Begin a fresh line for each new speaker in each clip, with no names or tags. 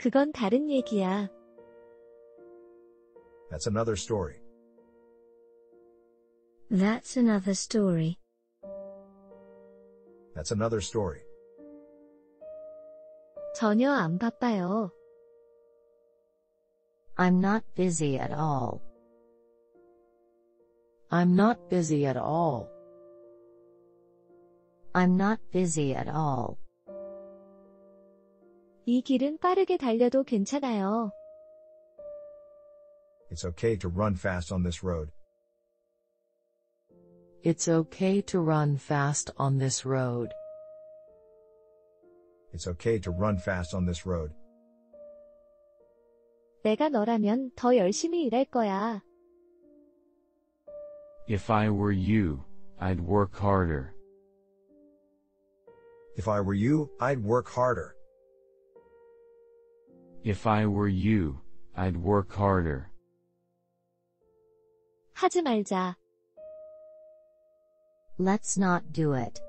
그건 다른 얘기야.
That's another story.
That's another story.
That's another story.
전혀 안 바빠요.
I'm not busy at all. I'm not busy at all. I'm not busy at all.
이 길은 빠르게 달려도 괜찮아요.
It's okay to run fast on this road.
It's okay to run fast on this road.
It's okay to run fast on this road.
내가 너라면 더 열심히 일할 거야.
If I were you, I'd work harder.
If I were you, I'd work harder.
If I were you, I'd work harder.
하지 말자.
Let's not do it.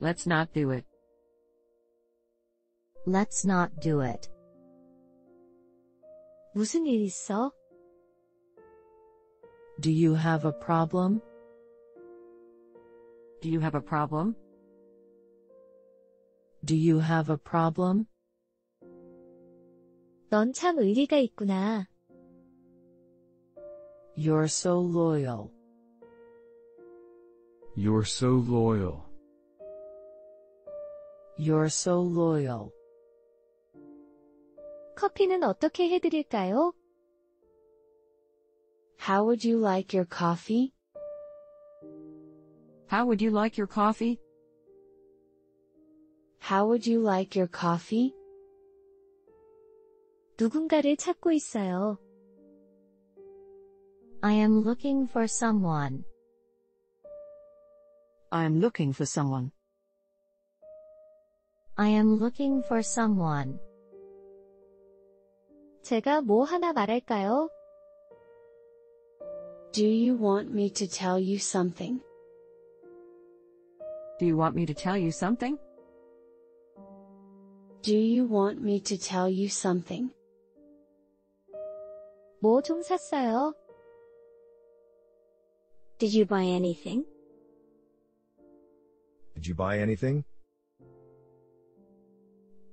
Let's not do it.
Let's not do it.
무슨 일 있어?
Do you have a problem?
Do you have a problem?
Do you have a problem?
넌 참 의리가 있구나.
You're so loyal.
You're so loyal.
You're so loyal.
커피는 어떻게 해드릴까요?
How would you like your coffee?
How would you like your coffee?
How would you like your coffee?
누군가를 찾고 있어요.
I am looking for someone.
I am looking for someone.
I am looking for someone.
제가 뭐 하나 말할까요?
Do you want me to tell you something?
Do you want me to tell you something?
Do you want me to tell you something?
뭐 좀 샀어요?
Did you buy anything?
Did you buy anything?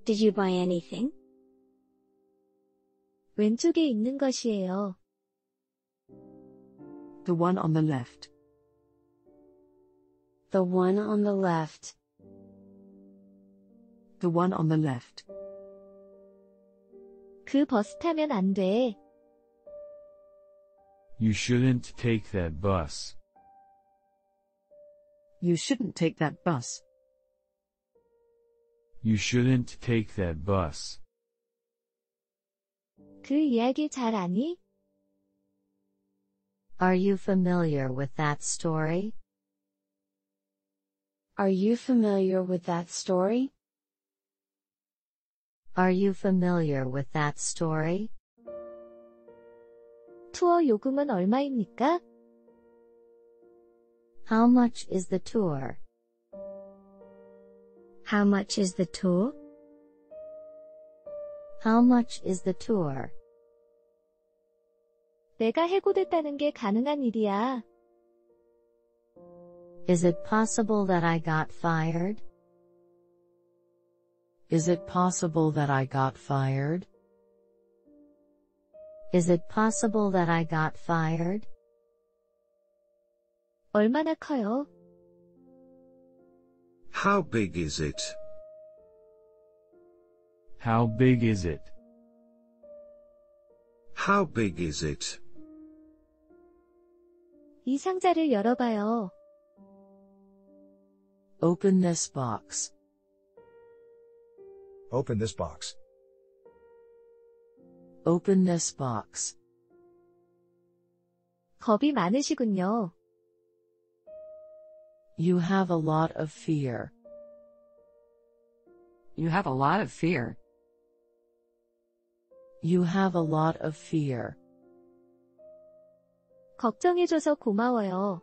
Did you buy anything?
왼쪽에 있는 것이에요.
The one on the left.
The one on the left.
The one on the left.
그 버스 타면 안 돼.
You shouldn't take that bus.
You shouldn't take that bus.
You shouldn't take that bus.
그 이야기 잘 아니?
Are you familiar with that story? Are you familiar with that story? Are you familiar with that story?
투어 요금은 얼마입니까?
How much is the tour?
How much is the tour?
How much is the tour?
내가 해고됐다는 게 가능한 일이야.
Is it possible that I got fired? Is it possible that I got fired? Is it possible that I got fired?
얼마나 커요?
How big is it?
How big is it?
How big is it?
이 상자를 열어봐요.
Open this box.
Open this box.
Open this box.
겁이 많으시군요.
You have a lot of fear.
You have a lot of fear.
You have a lot of fear.
걱정해줘서 고마워요.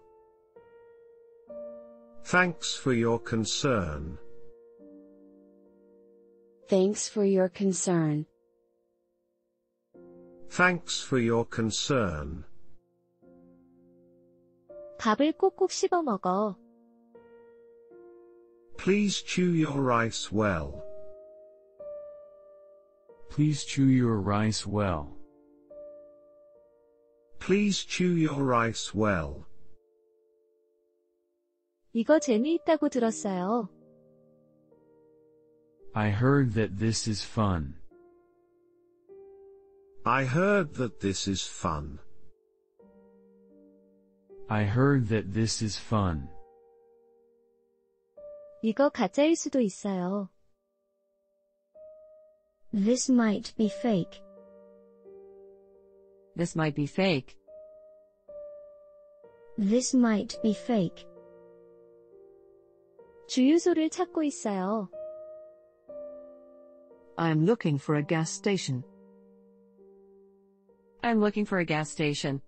Thanks for your concern.
Thanks for your concern.
Thanks for your concern.
밥을 꼭꼭 씹어 먹어.
Please chew your rice well.
Please chew your rice well.
Please chew your rice well.
이거 재미있다고 들었어요.
I heard that this is fun.
I heard that this is fun.
I heard that this is fun.
이거 가짜일 수도 있어요.
This might be fake.
This might be fake.
This might be fake.
주유소를 찾고 있어요.
I am looking for a gas station. I'm looking for a gas station.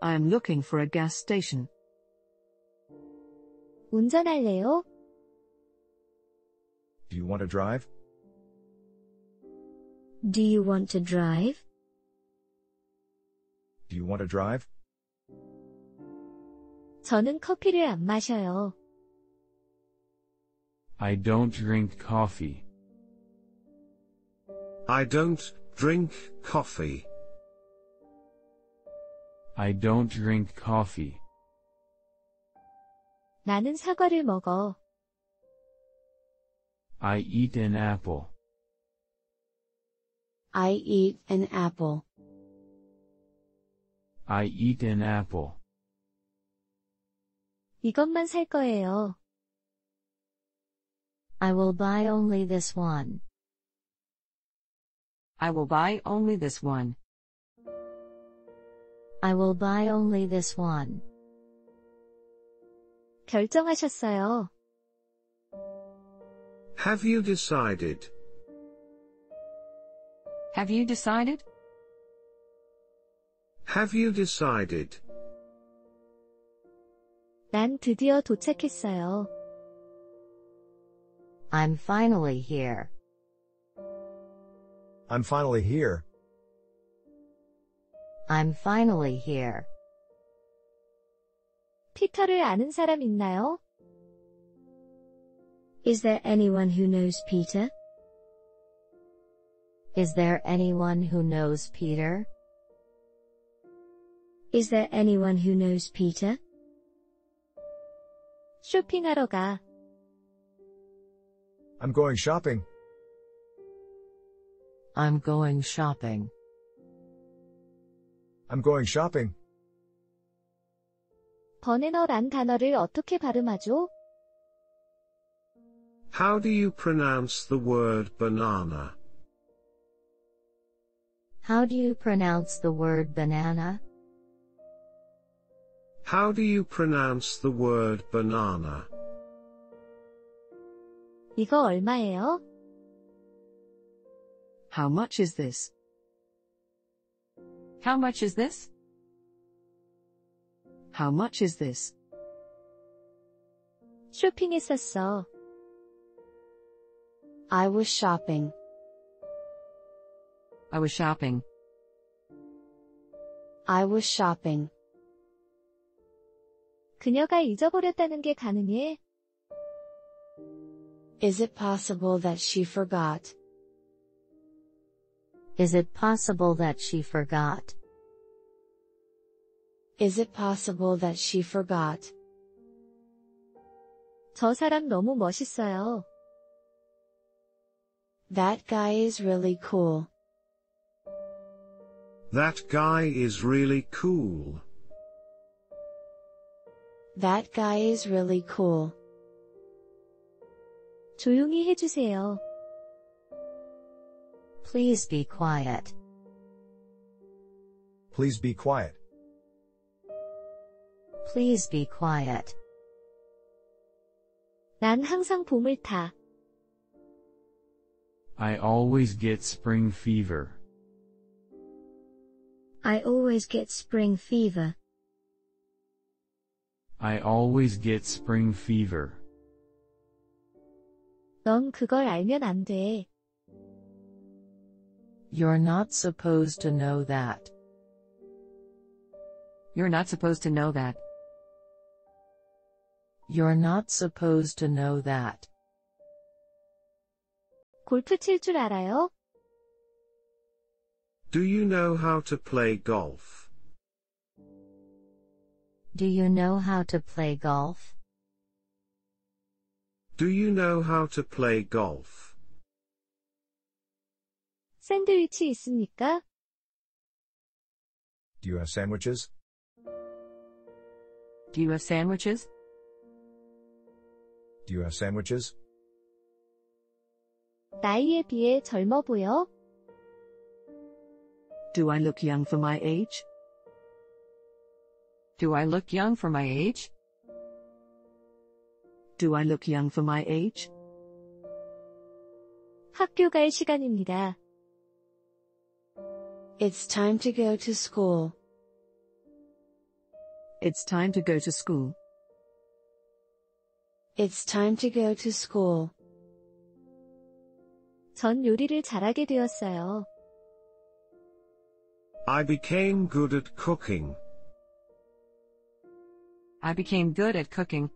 I am looking for a gas station.
운전할래요?
Do you want to drive?
Do you want to drive?
Do you want to drive?
저는 커피를 안 마셔요.
I don't drink coffee.
I don't drink coffee.
I don't drink coffee.
나는 사과를 먹어.
I eat an apple.
I eat an apple.
I eat an apple.
이것만 살 거예요.
I will buy only this one.
I will buy only this one.
I will buy only this one.
결정하셨어요.
Have you decided?
Have you decided?
Have you decided?
난 드디어 도착했어요.
I'm finally here.
I'm finally here.
I'm finally here.
피터를 아는 사람 있나요?
Is there anyone who knows Peter?
Is there anyone who knows Peter?
Is there anyone who knows Peter?
쇼핑하러 가.
I'm going shopping.
I'm going shopping.
I'm going shopping.
버네너란 단어를 어떻게 발음하죠?
How do you pronounce the word banana?
How do you pronounce the word banana?
How do you pronounce the word banana?
이거 얼마예요?
How much is this? How much is this? How much is this?
쇼핑했었어.
I was shopping.
I was shopping.
I was shopping.
그녀가 잊어버렸다는 게 가능해?
Is it possible that she forgot?
Is it possible that she forgot?
Is it possible that she forgot?
저 사람 너무 멋있어요.
That guy is really cool.
That guy is really cool.
That guy is really cool.
조용히 해주세요.
Please be quiet.
Please be quiet.
Please be quiet.
난 항상 봄을 타.
I always get spring fever.
I always get spring fever.
I always get spring fever.
넌 그걸 알면 안 돼.
You're not supposed to know that.
You're not supposed to know that.
You're not supposed to know that.
골프 칠 줄 알아요?
Do you know how to play golf?
Do you know how to play golf?
Do you know how to play golf?
샌드위치 있습니까?
Do you have sandwiches?
Do you have sandwiches?
Do you have sandwiches?
나이에 비해 젊어 보여?
Do I look young for my age? Do I look young for my age? Do I look young for my age?
학교 갈 시간입니다.
It's time to go to school.
It's time to go to school.
It's time to go to school.
전 요리를 잘하게 되었어요.
I became good at cooking.
I became good at cooking.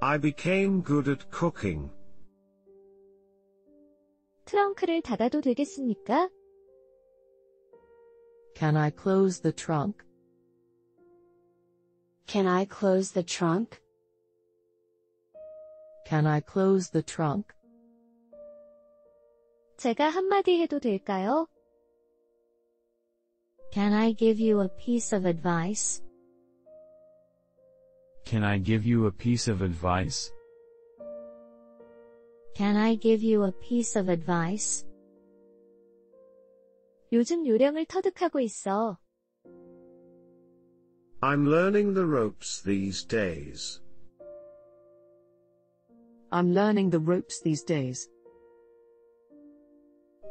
I became good at cooking.
트렁크를 닫아도 되겠습니까?
Can I close the trunk?
Can I close the trunk?
Can I close the trunk?
제가 한마디 해도 될까요?
Can I give you a piece of advice?
Can I give you a piece of advice?
Can I give you a piece of advice?
요즘 요령을 터득하고 있어.
I'm learning the ropes these days.
I'm learning the ropes these days.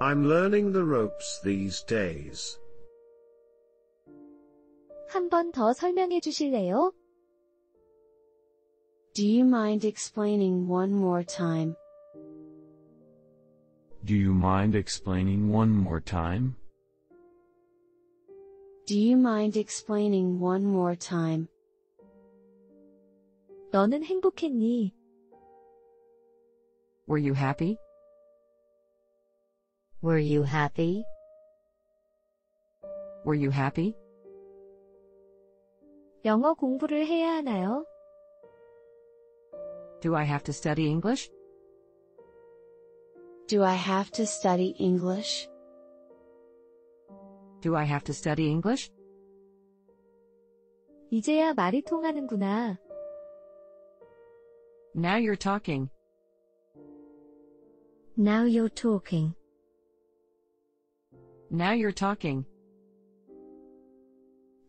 I'm learning the ropes these days.
한 번 더 설명해 주실래요?
Do you mind explaining one more time?
Do you mind explaining one more time?
Do you mind explaining one more time?
너는 행복했니?
Were you happy?
Were you happy?
Were you happy?
영어 공부를 해야 하나요?
Do I have to study English?
Do I have to study English?
Do I have to study English?
이제야 말이 통하는구나.
Now you're talking.
Now you're talking.
Now you're talking.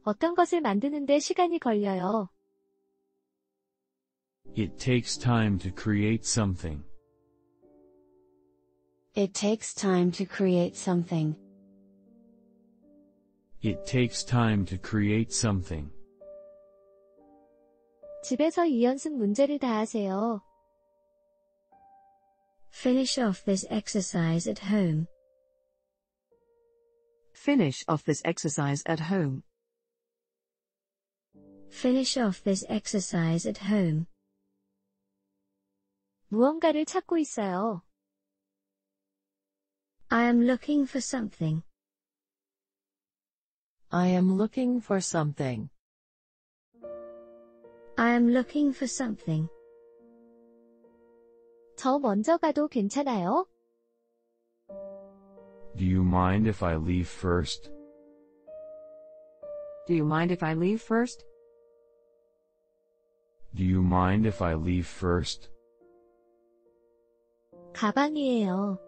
어떤 것을 만드는데 시간이 걸려요.
It takes time to create something.
It takes time to create something.
It takes time to create something.
집에서 이 연습 문제를 다 하세요.
Finish off this exercise at home.
Finish off this exercise at home.
Finish off this exercise at home.
무언가를 찾고 있어요.
I am looking for something.
I am looking for something.
I am looking for something.
저 먼저 가도 괜찮아요?
Do you mind if I leave first?
Do you mind if I leave first?
Do you mind if I leave first?
가방이에요.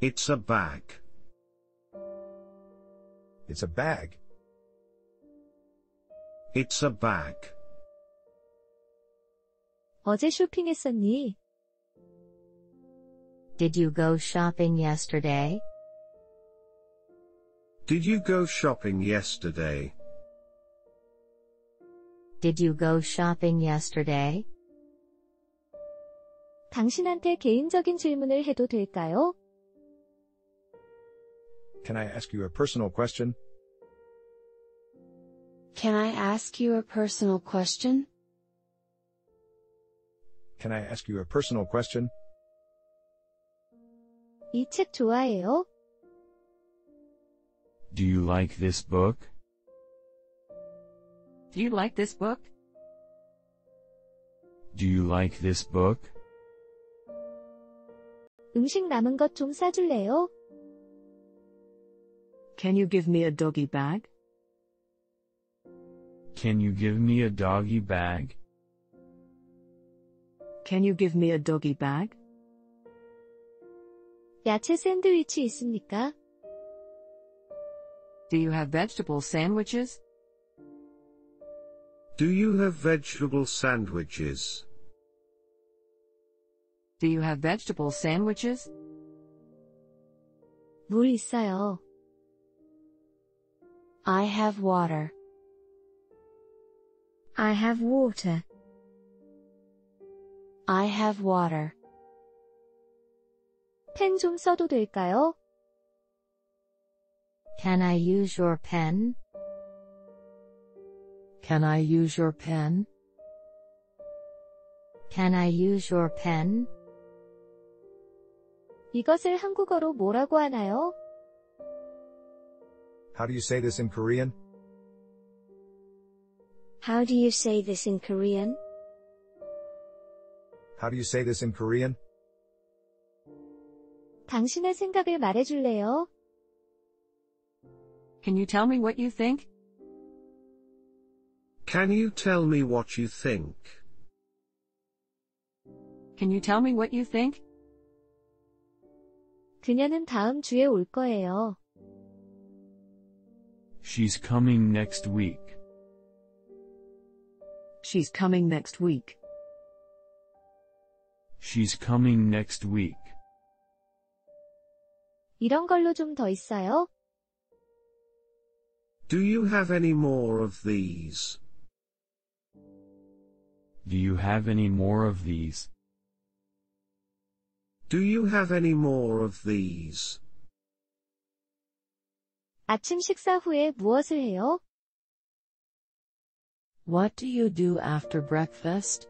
It's a bag.
It's a bag.
It's a bag.
어제 쇼핑했었니?
Did you go shopping yesterday?
Did you go shopping
당신한테 개인적인 질문을 해도 될까요?
Can I ask you a personal question?
Can I ask you a personal question?
Can I ask you a personal question?
이 책 좋아해요?
Do you like this book?
Do you like this book?
Do you like this book?
음식 남은 것 좀 싸줄래요?
Can you give me a doggy bag?
Can you give me a doggy bag?
Can you give me a doggy bag?
야채 샌드위치 있습니까?
Do you have vegetable sandwiches?
Do you have vegetable sandwiches?
Do you have vegetable sandwiches?
물 있어요.
I have water.
I have water.
I have water.
펜 좀 써도 될까요?
Can I use your pen?
Can I use your pen?
Can I use your pen?
이것을 한국어로 뭐라고 하나요?
How do you say this in Korean?
How do you say this in Korean?
How do you say this in Korean?
당신의 생각을 말해줄래요?
Can you tell me what you think?
Can you tell me what you think?
Can you tell me what you think?
그녀는 다음 주에 올 거예요.
She's coming next week.
She's coming next week.
She's coming next week.
이런 걸로 좀 더 있어요?
Do you have any more of these?
Do you have any more of these?
Do you have any more of these?
아침 식사 후에 무엇을 해요?
What do you do after breakfast?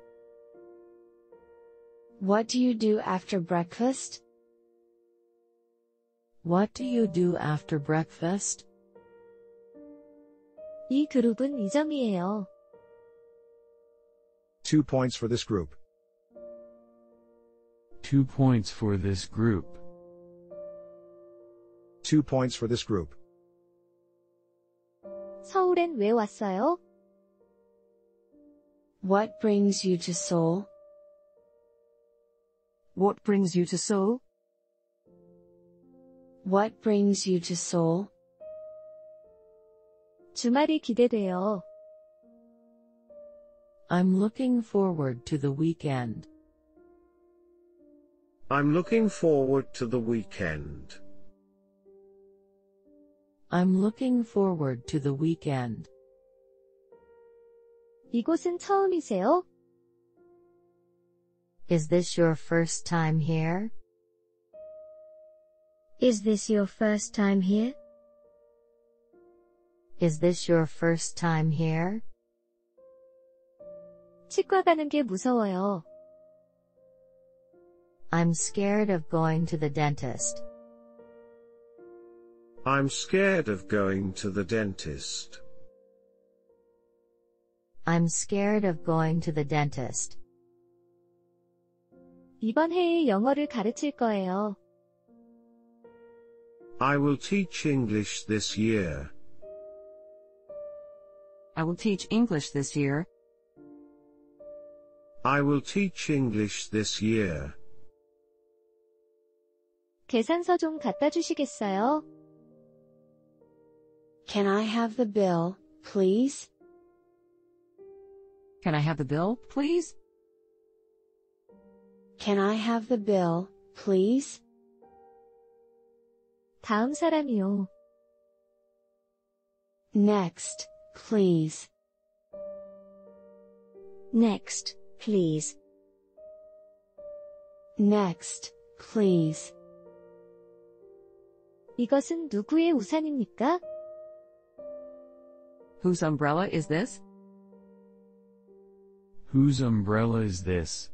What do you do after breakfast?
What do you do after breakfast?
이 그룹은 2점이에요.
Two points for this group.
Two points for this group.
Two points for this group.
서울엔 왜 왔어요?
What brings you to Seoul?
What brings you to Seoul?
What brings you to Seoul?
주말이 기대돼요.
I'm looking forward to the weekend.
I'm looking forward to the weekend.
I'm looking forward to the weekend.
이곳은 처음이세요?
Is this your first time here?
Is this your first time here?
Is this your first time here?
치과 가는 게 무서워요.
I'm scared of going to the dentist.
I'm scared of going to the dentist.
I'm scared of going to the dentist.
이번 해에 영어를 가르칠 거예요.
I will teach English this year.
I will teach English this year.
I will teach English this year.
계산서 좀 갖다 주시겠어요?
Can I have the bill, please?
Can I have the bill, please?
Can I have the bill, please?
다음 사람이요.
Next, please.
Next, please.
Next, please.
이것은 누구의 우산입니까?
Whose umbrella is this?
Whose umbrella is this?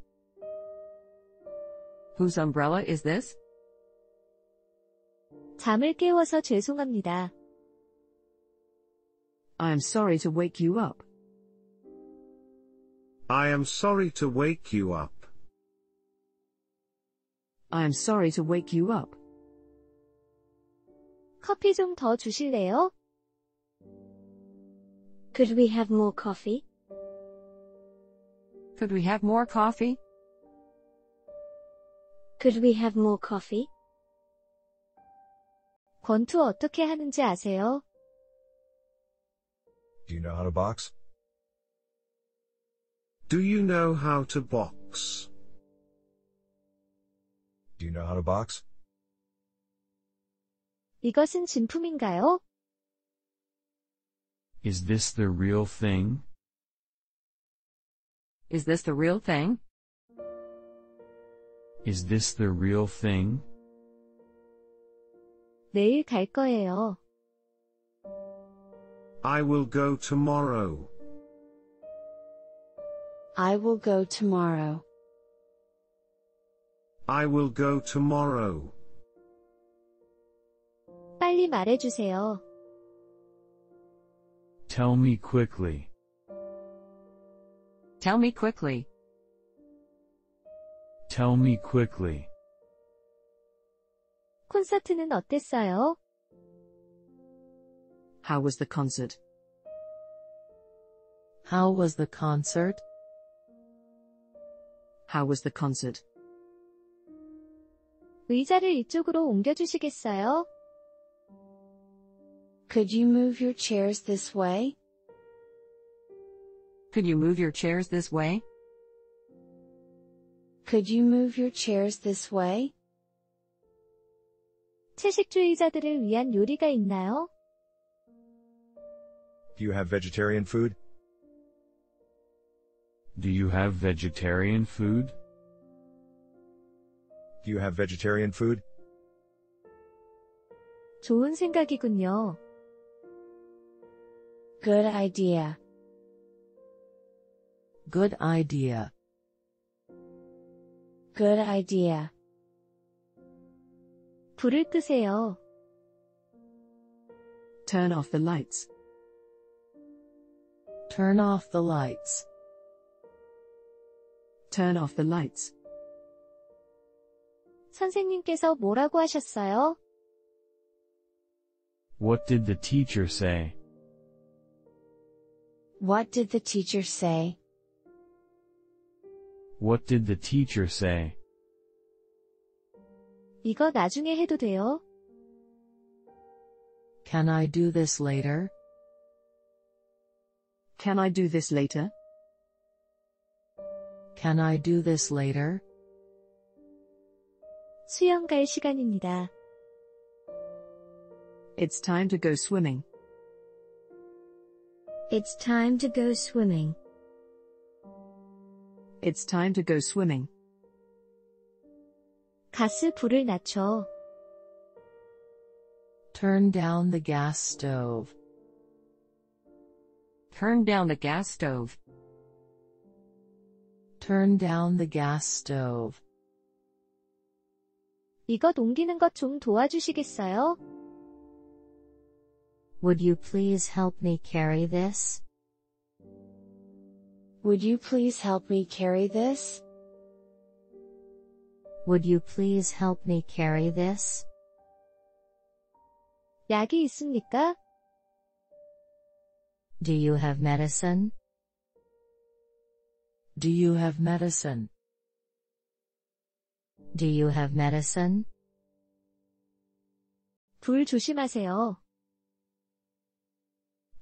Whose umbrella is this?
잠을 깨워서 죄송합니다.
I am sorry to wake you up.
I am sorry to wake you up.
I am sorry to wake you up.
커피 좀 더 주실래요?
Could we have more coffee?
Could we have more coffee?
Could we have more coffee?
권투 어떻게 하는지 아세요?
Do you know how to box?
Do you know how to box?
Do you know how to box?
이것은 진품인가요?
Is this the real thing?
Is this the real thing?
Is this the real thing?
내일 갈 거예요.
I will go tomorrow.
I will go tomorrow.
I will go tomorrow.
빨리 말해주세요.
Tell me quickly.
Tell me quickly.
Tell me quickly.
콘서트는 어땠어요?
How was the concert?
How was the concert?
How was the concert?
의자를 이쪽으로 옮겨주시겠어요?
Could you move your chairs this way?
Could you move your chairs this way?
Could you move your chairs this way?
채식주의자들을 위한 요리가 있나요?
Do you have vegetarian food?
Do you have vegetarian food?
Do you have vegetarian food?
좋은 생각이군요.
Good idea.
Good idea.
Good idea.
불을 끄세요.
Turn off the lights.
Turn off the lights.
Turn off the lights.
선생님께서 뭐라고 하셨어요?
What did the teacher say?
What did the teacher say?
What did the teacher say?
이거 나중에 해도 돼요?
Can I do this later?
Can I do this later?
Can I do this later?
수영 갈 시간입니다.
It's time to go swimming.
It's time to go swimming.
It's time to go swimming.
가스 불을 낮춰.
Turn down the gas stove.
Turn down the gas stove.
Turn down the gas stove.
이것 옮기는 것 좀 도와주시겠어요?
Would you please help me carry this?
Would you please help me carry this?
Would you please help me carry this?
약이 있습니까?
Do you have medicine?
Do you have medicine?
Do you have medicine?
불 조심하세요.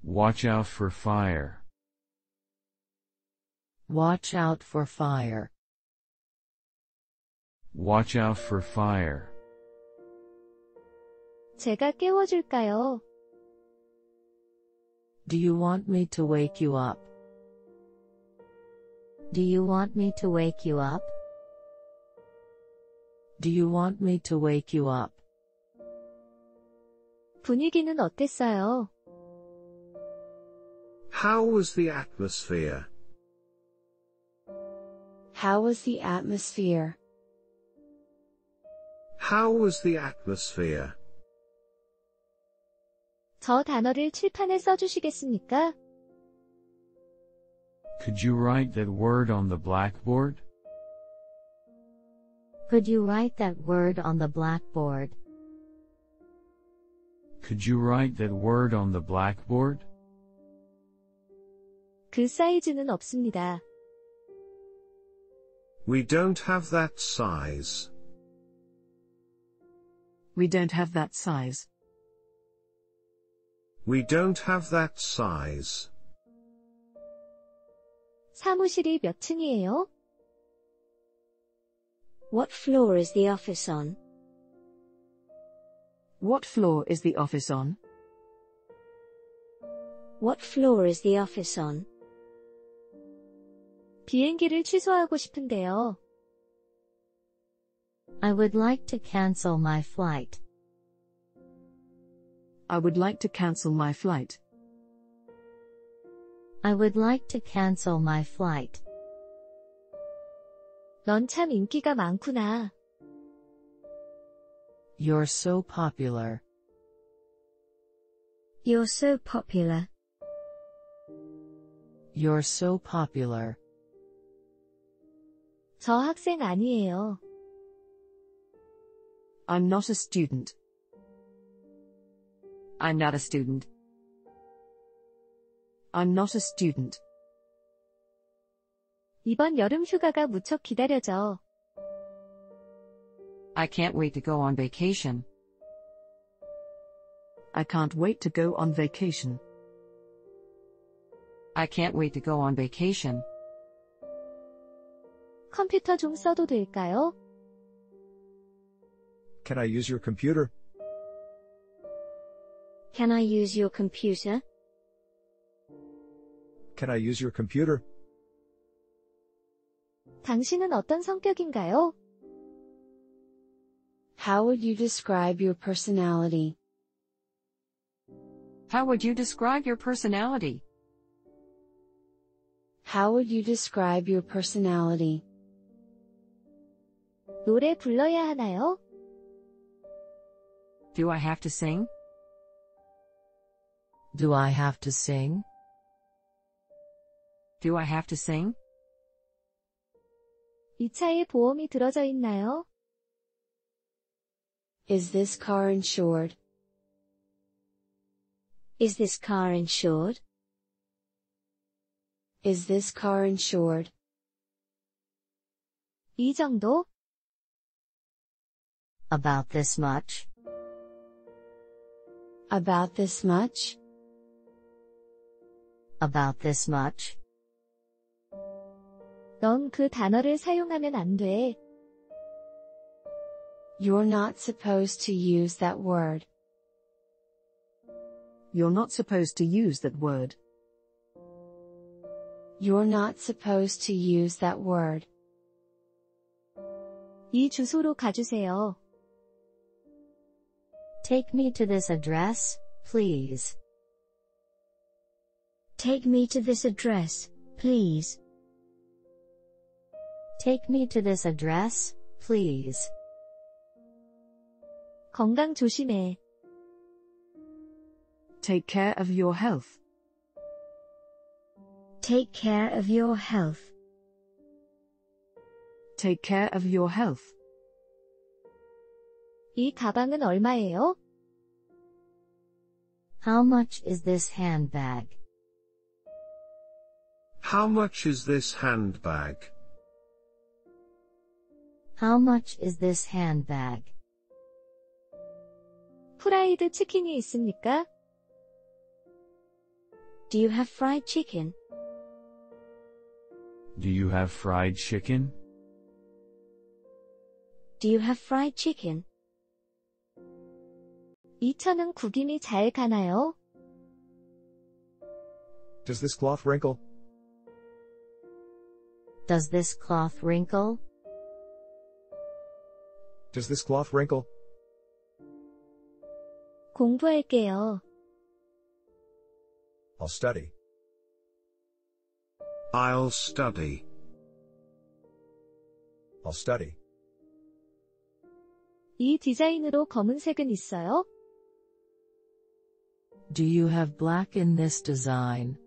Watch out for fire.
Watch out for fire.
Watch out for fire.
제가 깨워줄까요?
Do you want me to wake you up?
Do you want me to wake you up?
Do you want me to wake you up?
분위기는 어땠어요?
How was the atmosphere?
How was the atmosphere?
How was the atmosphere?
저 단어를 칠판에 써주시겠습니까?
Could you write that word on the blackboard?
Could you write that word on the blackboard?
Could you write that word on the blackboard?
그 사이즈는 없습니다.
We don't have that size.
We don't have that size.
We don't have that size.
사무실이 몇 층이에요?
What floor is the office on?
What floor is the office on?
What floor is the office on?
비행기를 취소하고 싶은데요.
I would like to cancel my flight.
I would like to cancel my flight.
I would like to cancel my flight.
넌 참 인기가 많구나.
You're so popular.
You're so popular.
You're so popular.
저 학생 아니에요.
I'm not a student. I'm not a student. I'm not a student.
이번 여름 휴가가 무척 기다려져.
I can't wait to go on vacation. I can't wait to go on vacation. I can't wait to go on vacation.
컴퓨터 좀 써도 될까요?
Can I use your computer?
Can I use your computer?
Can I use your computer?
당신은 어떤 성격인가요?
How would you describe your personality?
How would you describe your personality?
How would you describe your personality?
노래 불러야 하나요?
Do I have to sing?
Do I have to sing?
Do I have to sing?
이 차에 보험이 들어져 있나요?
Is this car insured?
Is this car insured?
Is this car insured?
이 정도?
About this much?
About this much?
About this much?
넌 그 단어를 사용하면 안 돼.
You're not supposed to use that word.
You're not supposed to use that word.
You're not supposed to use that word.
이 주소로 가주세요.
Take me to this address, please.
Take me to this address, please.
Take me to this address, please.
건강 조심해.
Take care of your health.
Take care of your health.
Take care of your health.
이 가방은 얼마예요?
How much is this handbag?
How much is this handbag?
How much is this handbag?
프라이드 치킨이 있습니까?
Do you have fried chicken?
Do you have fried chicken?
Do you have fried chicken?
이 천은 구김이 잘 가나요?
Does this cloth wrinkle?
Does this cloth wrinkle?
Does this cloth wrinkle?
공부할게요.
I'll study.
I'll study.
I'll study.
이 디자인으로 검은색은 있어요?
Do you have black in this design?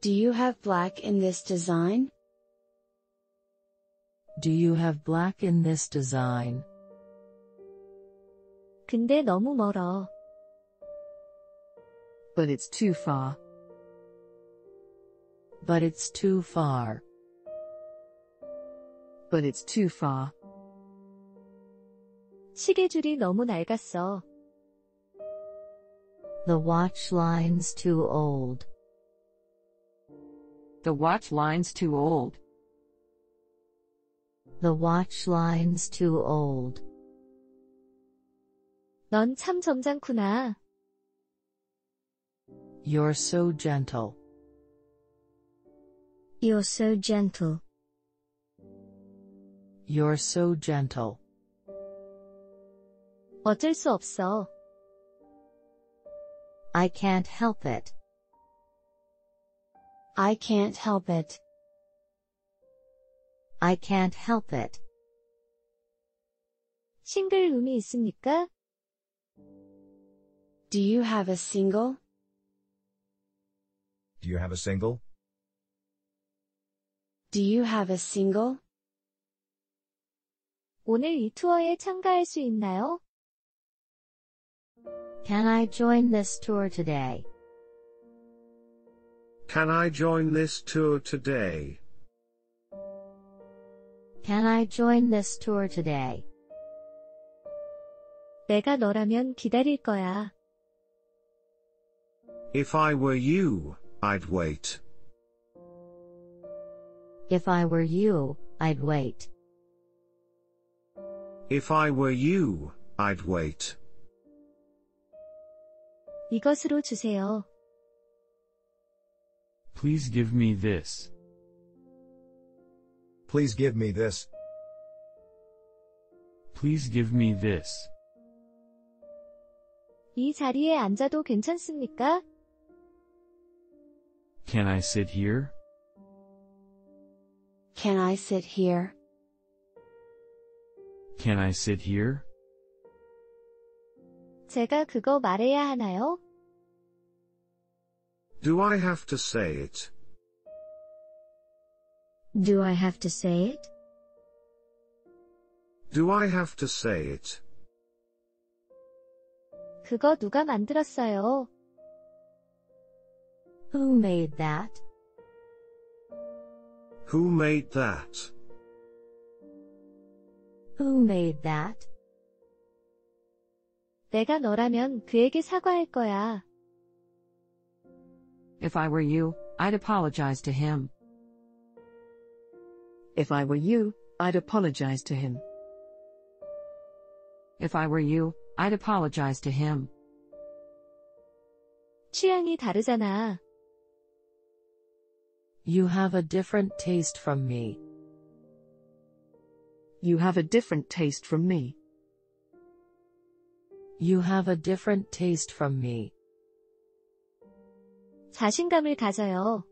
Do you have black in this design?
Do you have black in this design?
근데 너무 멀어.
But it's too far.
But it's too far.
But it's too far.
시계줄이 너무 낡았어.
The watch line's too old.
The watch line's too old.
The watch line's too old.
넌 참 점잖구나.
You're so gentle.
You're so gentle.
You're so gentle.
어쩔 수 없어.
I can't help it.
I can't help it.
I can't help it.
싱글룸이 있습니까?
Do you have a single?
Do you have a single?
Do you have a single?
오늘 이 투어에 참가할 수 있나요?
Can I join this tour today?
Can I join this tour today?
Can I join this tour today?
내가 너라면 기다릴 거야.
If I were you, I'd wait.
If I were you, I'd wait.
If I were you, I'd wait.
이것으로 주세요.
Please give me this.
Please give me this.
Please give me this.
이 자리에 앉아도 괜찮습니까?
Can I sit here?
Can I sit here?
Can I sit here?
제가 그거 말해야 하나요?
Do I have to say it?
Do I have to say it?
Do I have to say it?
그거 누가 만들었어요?
Who made that?
Who made that?
Who made that?
내가 너라면 그에게 사과할 거야.
If I were you, I'd apologize to him. If I were you, I'd apologize to him. If I were you, I'd apologize to him.
취향이 다르잖아.
You have a different taste from me.
You have a different taste from me.
You have a different taste from me.
자신감을 가져요.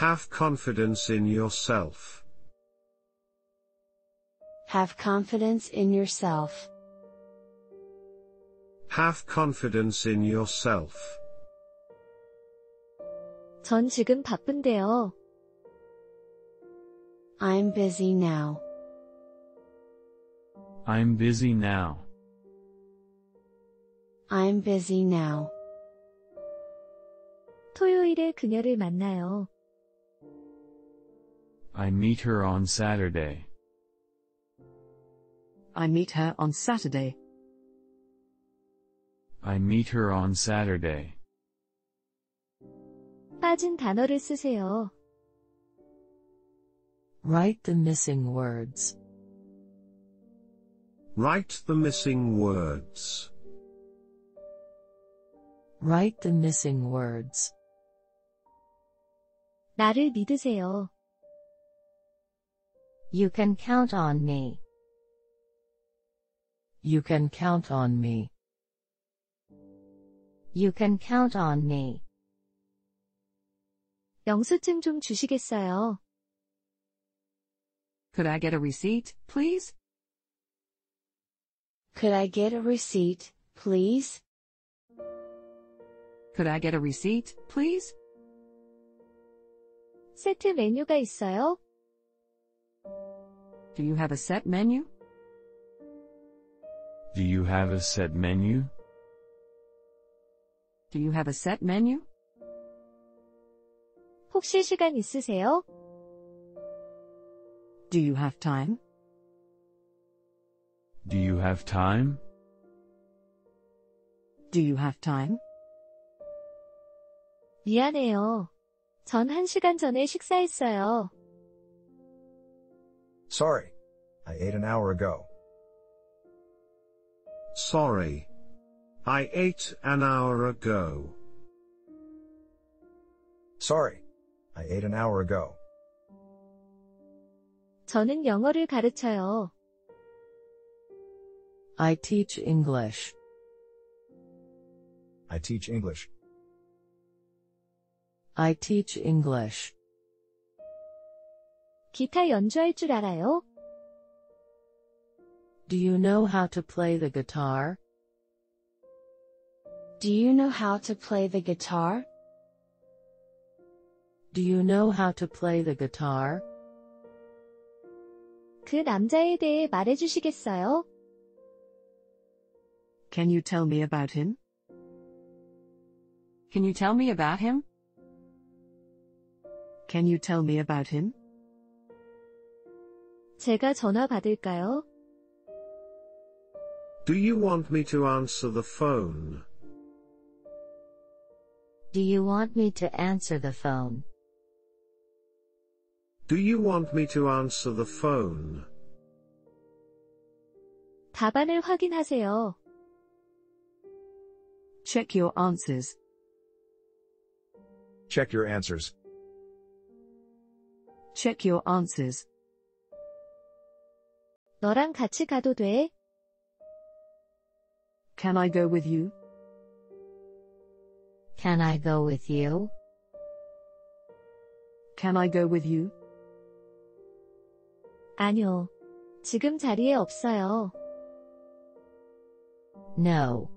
Have confidence in yourself.
Have confidence in yourself.
Have confidence in yourself.
전 지금 바쁜데요.
I'm busy now.
I'm busy now.
I'm busy now.
토요일에 그녀를 만나요.
I meet her on Saturday.
I meet her on Saturday.
I meet her on Saturday.
빠진 단어를 쓰세요.
Write the missing words.
Write the missing words.
Write the missing words.
나를 믿으세요.
You can count on me.
You can count on me.
You can count on me.
영수증 좀 주시겠어요?
Could I get a receipt, please?
Could I get a receipt, please?
Could I get a receipt, please?
세트 메뉴가 있어요?
Do you have a set menu?
Do you have a set menu?
Do you have a set menu?
혹시 시간 있으세요?
Do you have time?
Do you have time?
Do you have time?
미안해요. 전 한 시간 전에 식사했어요.
Sorry. I ate an hour ago.
Sorry. I ate an hour ago.
Sorry. I ate an hour ago.
저는 영어를 가르쳐요.
I teach English.
I teach English.
I teach English.
기타 연주할 줄 알아요?
Do you know how to play the guitar?
Do you know how to play the guitar?
Do you know how to play the guitar?
그 남자에 대해 말해주시겠어요?
Can you tell me about him? Can you tell me about him? Can you tell me about him?
제가 전화 받을까요?
Do you want me to answer the phone?
Do you want me to answer the phone?
Do you want me to answer the phone?
답안을 확인하세요.
Check your answers.
Check your answers.
Check your answers.
너랑 같이 가도 돼?
Can I go with you?
Can I go with you?
Can I go with you?
아니요. 지금 자리에 없어요.
No.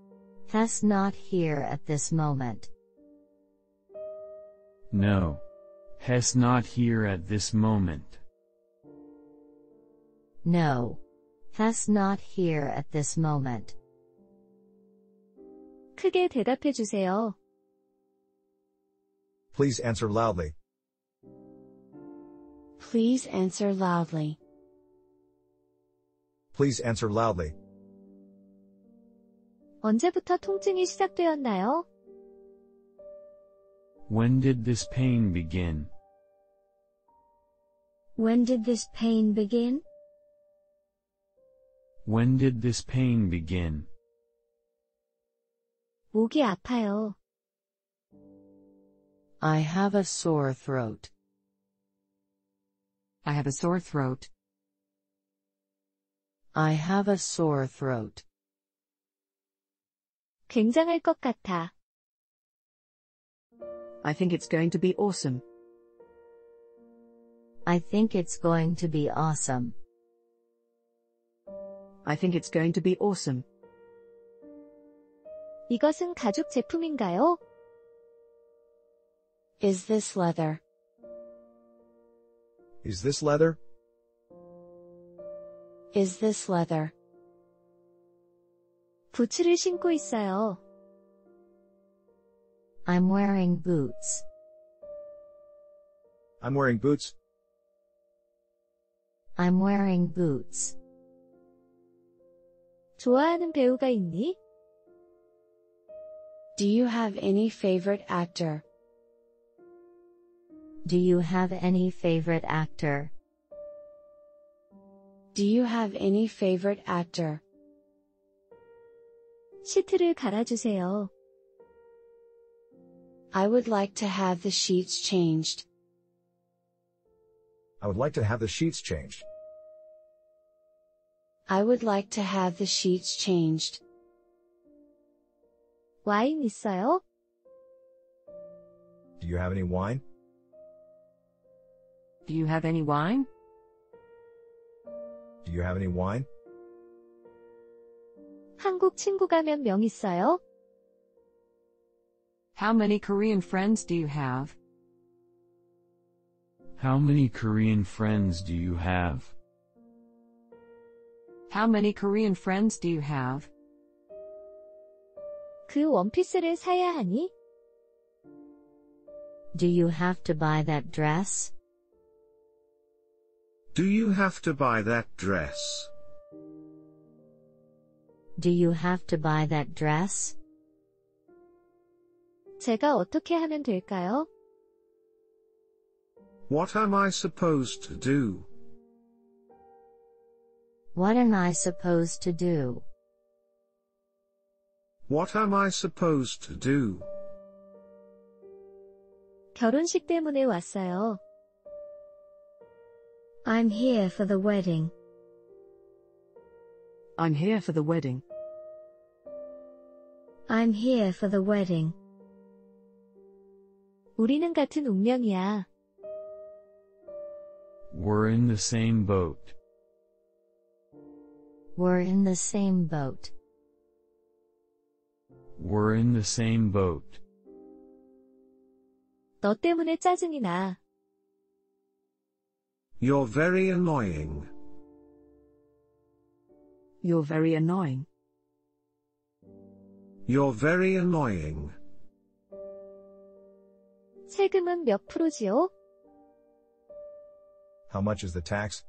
That's not here at this moment.
No. Hess not here at this moment.
No. That's not here at this moment.
크게 대답해 주세요.
Please answer loudly.
Please answer loudly.
Please answer loudly.
언제부터 통증이 시작되었나요?
When did this pain begin?
When did this pain begin?
When did this pain begin?
목이 아파요.
I have a sore throat.
I have a sore throat.
I have a sore throat.
굉장할 것 같아.
I think it's going to be awesome.
I think it's going to be awesome.
I think it's going to be awesome.
이것은 가죽 제품인가요?
Is this leather?
Is this leather?
Is this leather?
부츠를 신고 있어요.
I'm wearing boots.
I'm wearing boots.
I'm wearing boots.
좋아하는 배우가 있니?
Do you have any favorite actor?
Do you have any favorite actor?
Do you have any favorite actor?
시트를 갈아주세요.
I would like to have the sheets changed.
I would like to have the sheets changed.
I would like to have the sheets changed.
와인 있어요?
Do you have any wine?
Do you have any wine?
Do you have any wine?
한국 친구가 몇 명 있어요?
How many Korean friends do you have?
How many Korean friends do you have?
How many Korean friends do you have?
그 원피스를 사야 하니?
Do you have to buy that dress?
Do you have to buy that dress?
Do you have to buy that dress?
제가 어떻게 하면 될까요?
What am I supposed to do?
What am I supposed to do?
What am I supposed to do?
결혼식 때문에 왔어요.
I'm here for the wedding.
I'm here for the wedding.
I'm here for the wedding.
우리는 같은 운명이야.
We're in the same boat.
We're in the same boat.
We're in the same boat.
너 때문에 짜증이 나.
You're very annoying.
You're very annoying.
You're very annoying.
세금은 몇 프로지요?
How much is the tax?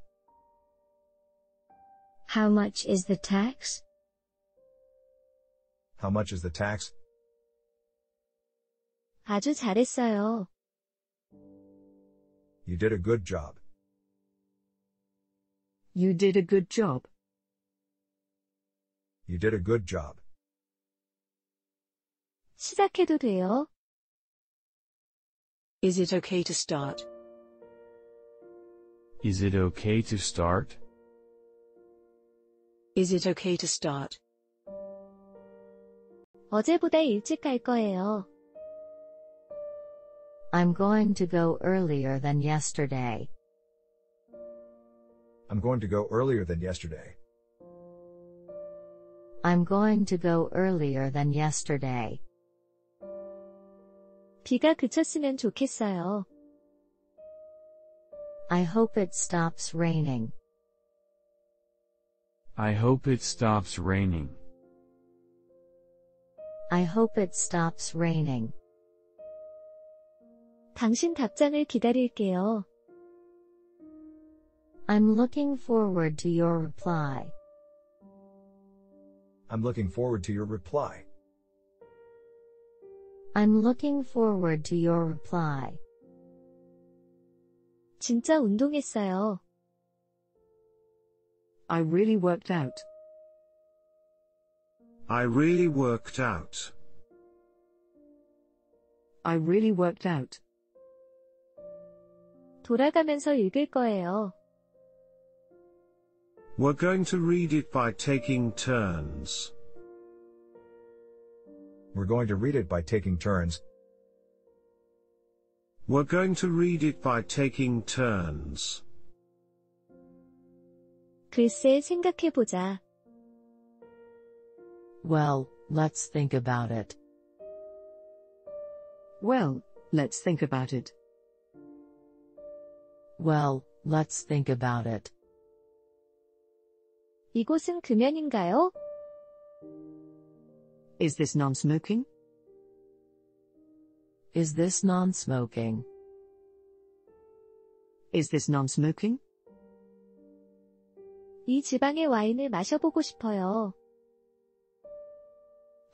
How much is the tax?
How much is the tax?
아주 잘했어요.
You did a good job.
You did a good job.
You did a good job.
시작해도 돼요?
Is it okay to start?
Is it okay to start?
Is it okay to start?
어제보다 일찍 갈 거예요.
I'm going to go earlier than yesterday.
I'm going to go earlier than yesterday.
I'm going to go earlier than yesterday.
비가 그쳤으면 좋겠어요.
I hope it stops raining.
I hope it stops raining.
I hope it stops raining.
당신 답장을 기다릴게요.
I'm looking forward to your reply.
I'm looking forward to your reply.
I'm looking forward to your reply.
진짜 운동했어요.
I really worked out.
I really worked out.
I really worked out.
돌아가면서 읽을 거예요.
We're going to read it by taking turns.
We're going to read it by taking turns.
We're going to read it by taking turns.
글쎄 생각해보자.
Well, let's think about it.
Well, let's think about it.
Well, let's think about it.
이곳은 금연인가요?
Is this non-smoking?
Is this non-smoking?
Is this non-smoking?
이 지방의 와인을 마셔보고 싶어요.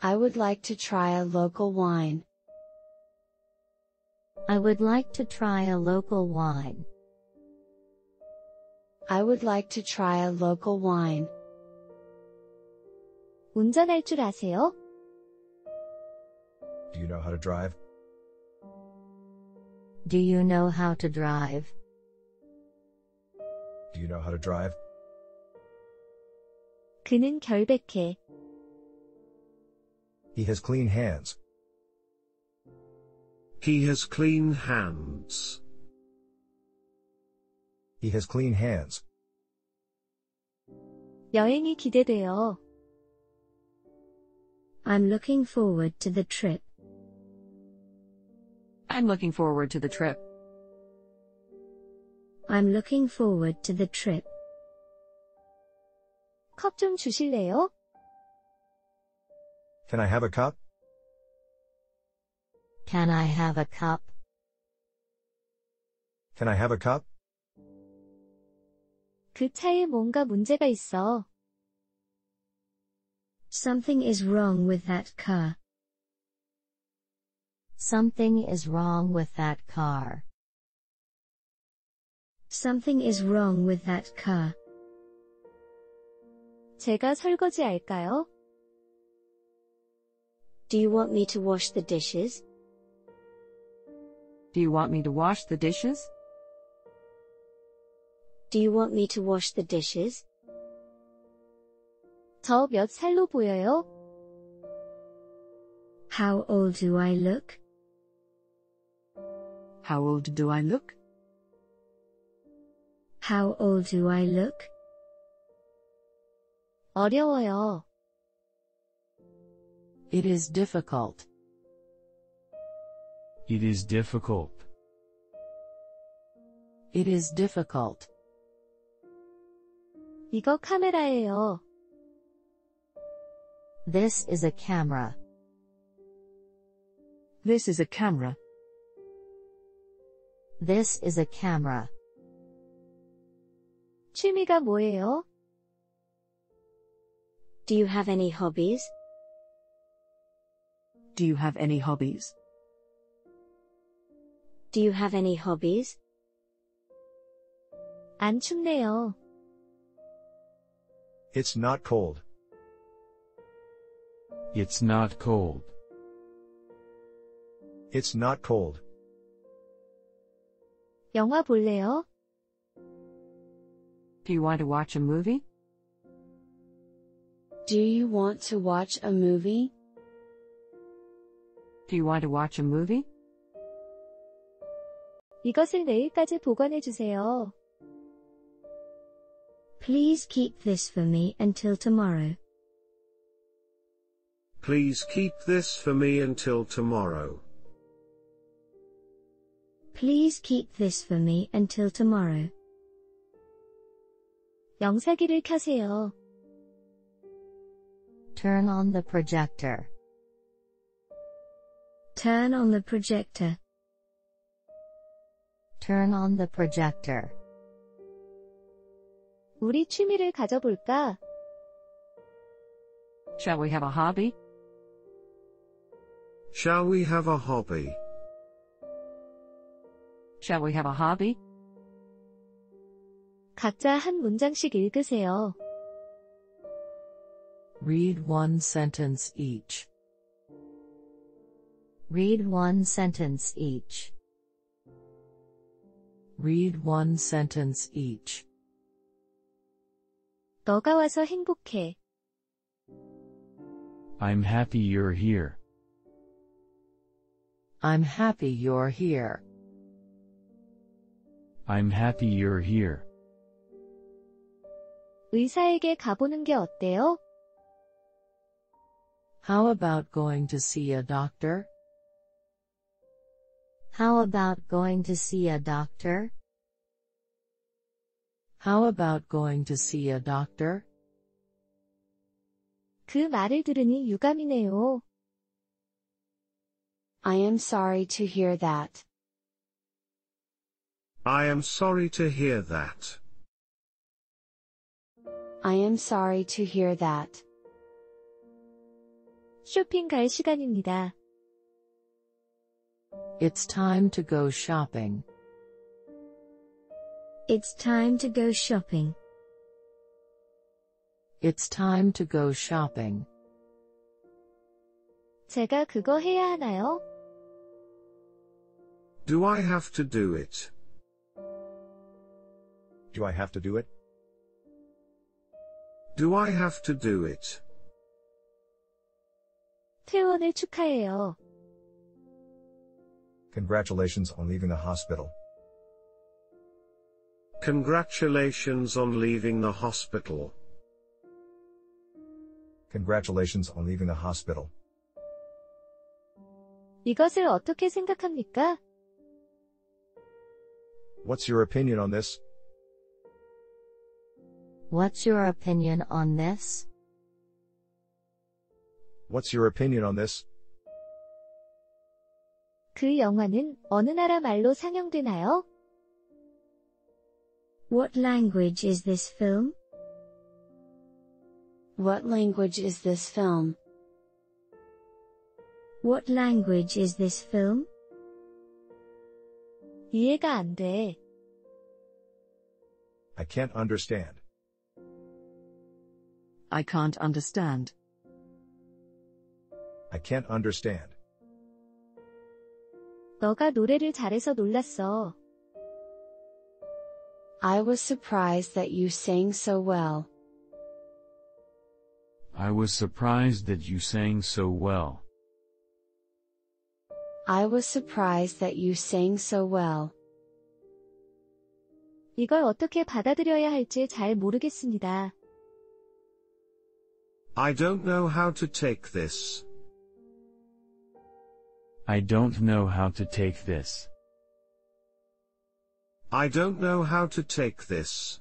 I would like to try a local wine.
I would like to try a local wine.
I would like to try a local wine.
운전할 줄 아세요?
Do you know how to drive?
Do you know how to drive?
Do you know how to drive?
그는 결백해.
He has clean hands.
He has clean hands.
He has clean hands.
여행이 기대돼요.
I'm looking forward to the trip.
I'm looking forward to the trip.
I'm looking forward to the trip.
컵 좀 주실래요?
Can I have a cup?
Can I have a cup?
Can I have a cup?
그 차에 뭔가 문제가 있어.
Something is wrong with that car.
Something is wrong with that car.
Something is wrong with that car.
제가 설거지 할까요?
Do you want me to wash the dishes?
Do you want me to wash the dishes?
Do you want me to wash the dishes?
저 몇 살로 보여요?
How old do I look?
How old do I look?
How old do I look?
어려워요.
It is difficult.
It is difficult.
It is difficult.
이거 카메라예요.
This is a camera.
This is a camera.
This is a camera.
취미가 뭐예요?
Do you have any hobbies?
Do you have any hobbies?
Do you have any hobbies?
안 춥네요.
It's not cold.
It's not cold.
It's not cold.
영화 볼래요?
Do you want to watch a movie?
Do you want to watch a movie?
Do you want to watch a movie?
이것을 내일까지 보관해 주세요.
Please keep this for me until tomorrow.
Please keep this for me until tomorrow.
Please keep this for me until tomorrow.
영사기를 켜세요.
Turn on the projector.
Turn on the projector.
Turn on the projector.
우리 취미를 가져볼까?
Shall we have a hobby?
Shall we have a hobby?
Shall we have a hobby?
각자 한 문장씩 읽으세요.
Read one sentence each.
Read one sentence each.
Read one sentence each.
너가 와서 행복해.
I'm happy you're here.
I'm happy you're here.
I'm happy you're here.
의사에게 가보는 게 어때요?
How about going to see a doctor?
How about going to see a doctor?
How about going to see a doctor?
그 말을 들으니 유감이네요.
I am sorry to hear that.
I am sorry to hear that.
I am sorry to hear that.
쇼핑 갈 시간입니다.
It's time to go shopping.
It's time to go shopping.
It's time to go shopping.
제가 그거 해야 하나요?
Do I have to do it?
Do I have to do it?
Do I have to do it?
퇴원을 축하해요.
Congratulations on leaving the hospital.
Congratulations on leaving the hospital.
Congratulations on leaving the hospital.
이것을 어떻게 생각합니까?
What's your opinion on this?
What's your opinion on this?
What's your opinion on this?
그 영화는 어느 나라 말로 상영되나요?
What language is this film?
What language is this film?
What language is this film?
이해가 안 돼.
I can't understand.
I can't understand.
I can't understand.
너가 노래를 잘해서 놀랐어.
I was surprised that you sang so well.
I was surprised that you sang so well.
I was surprised that you sang so well.
이걸 어떻게 받아들여야 할지 잘 모르겠습니다.
I don't know how to take this.
I don't know how to take this.
I don't know how to take this.